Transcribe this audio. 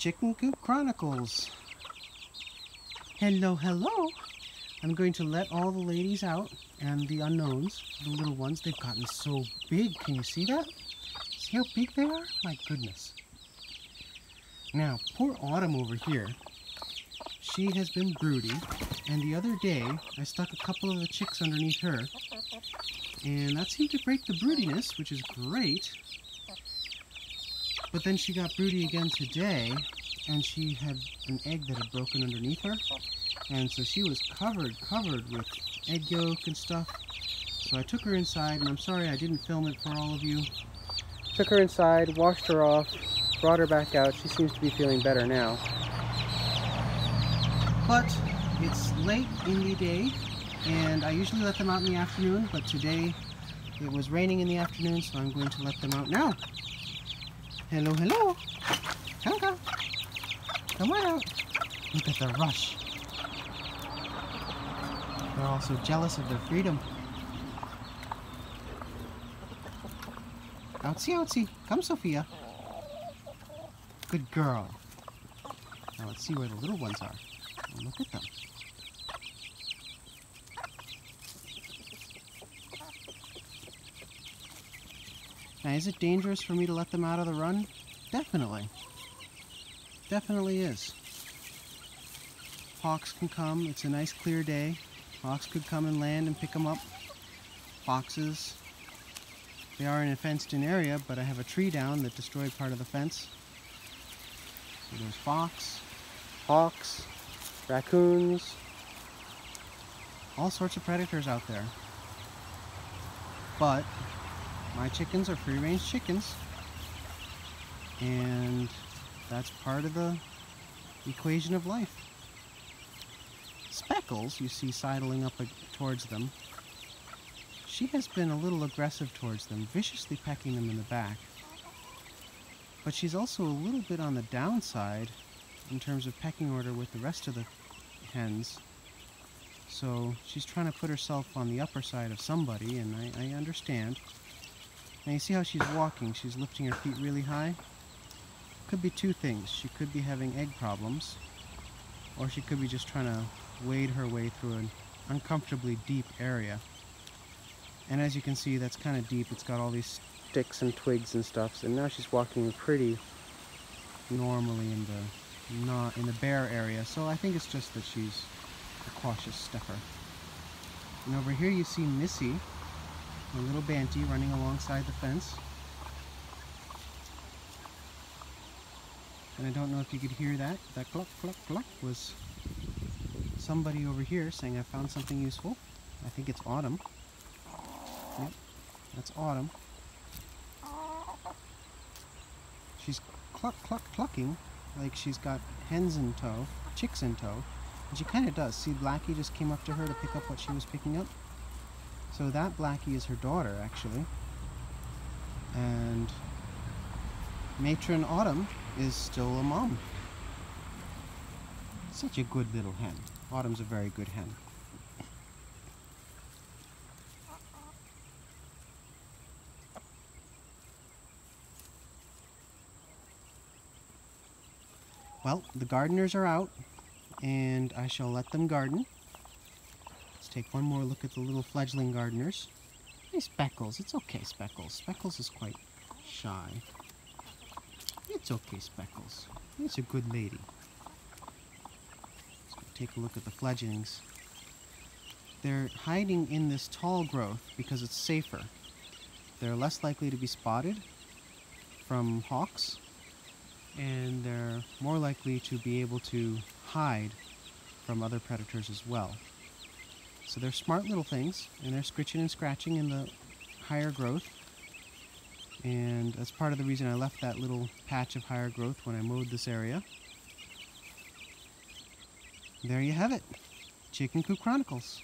Chicken Coop Chronicles. Hello, hello. I'm going to let all the ladies out and the unknowns, the little ones. They've gotten so big. Can you see that? See how big they are? My goodness. Now, poor Autumn over here. She has been broody, and the other day I stuck a couple of the chicks underneath her, and that seemed to break the broodiness, which is great. But then she got broody again today, and she had an egg that had broken underneath her. And so she was covered, covered with egg yolk and stuff. So I took her inside, and I'm sorry I didn't film it for all of you. Took her inside, washed her off, brought her back out. She seems to be feeling better now. But it's late in the day, and I usually let them out in the afternoon, but today it was raining in the afternoon, so I'm going to let them out now. Hello, hello. Come, come. Come on out. Look at the rush. They're all so jealous of their freedom. Outsy, outsy. Come, Sophia. Good girl. Now let's see where the little ones are. Look at them. Now, is it dangerous for me to let them out of the run? Definitely. Definitely is. Hawks can come. It's a nice clear day. Hawks could come and land and pick them up. Foxes. They are in a fenced-in area, but I have a tree down that destroyed part of the fence. So there's fox, hawks, raccoons, all sorts of predators out there. But my chickens are free-range chickens and that's part of the equation of life. Speckles, you see sidling up towards them, she has been a little aggressive towards them, viciously pecking them in the back. But she's also a little bit on the downside in terms of pecking order with the rest of the hens. So she's trying to put herself on the upper side of somebody, and I, I understand. Now you see how she's walking, she's lifting her feet really high? Could be two things. She could be having egg problems, or she could be just trying to wade her way through an uncomfortably deep area. And as you can see, that's kind of deep. It's got all these sticks and twigs and stuff. And now she's walking pretty normally in the not in the bare area. So I think it's just that she's a cautious stepper. And over here you see Missy, a little Banty running alongside the fence. And I don't know if you could hear that. That cluck, cluck, cluck was somebody over here saying I found something useful. I think it's Autumn. Yep, that's Autumn. She's cluck, cluck, clucking like she's got hens in tow, chicks in tow. And she kind of does. See, Blackie just came up to her to pick up what she was picking up. So that Blackie is her daughter, actually. And Matron Autumn is still a mom. Such a good little hen. Autumn's a very good hen. Well, the gardeners are out, and I shall let them garden. Take one more look at the little fledgling gardeners. Hey, Speckles. It's okay, Speckles. Speckles is quite shy. It's okay, Speckles. It's a good lady. Let's take a look at the fledglings. They're hiding in this tall growth because it's safer. They're less likely to be spotted from hawks and they're more likely to be able to hide from other predators as well. So they're smart little things, and they're scritching and scratching in the higher growth. And that's part of the reason I left that little patch of higher growth when I mowed this area. There you have it. Chicken Coop Chronicles.